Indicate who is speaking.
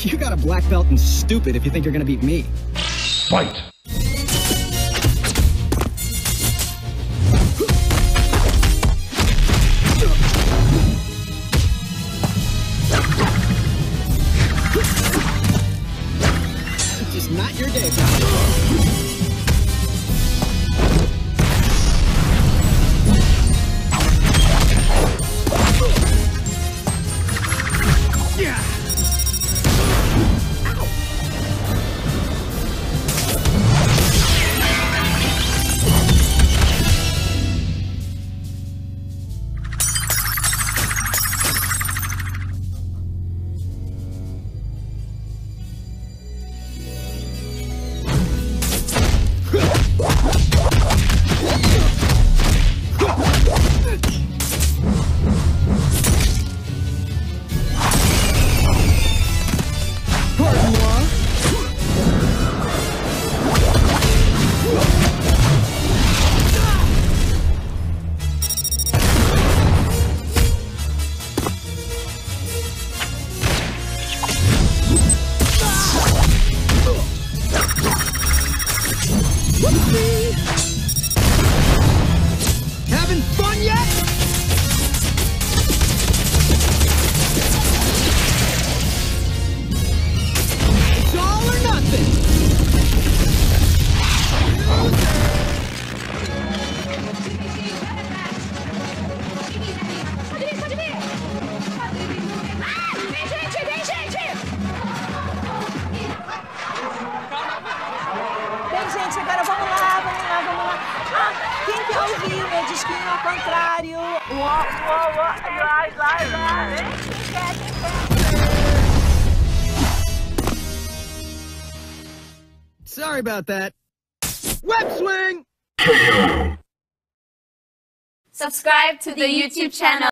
Speaker 1: You got a black belt and stupid if you think you're gonna beat me.
Speaker 2: Fight!
Speaker 1: Just not your day, pal. Yeah. Whoopsie.
Speaker 3: Agora vamos lá, vamos lá, vamos lá. Ah, quem quer ouvir o meu disquinho ao contrário? Vai, vai, vai. Quem quer, quem quer?
Speaker 1: Sorry about that. Web swing!
Speaker 4: Subscribe to the YouTube channel.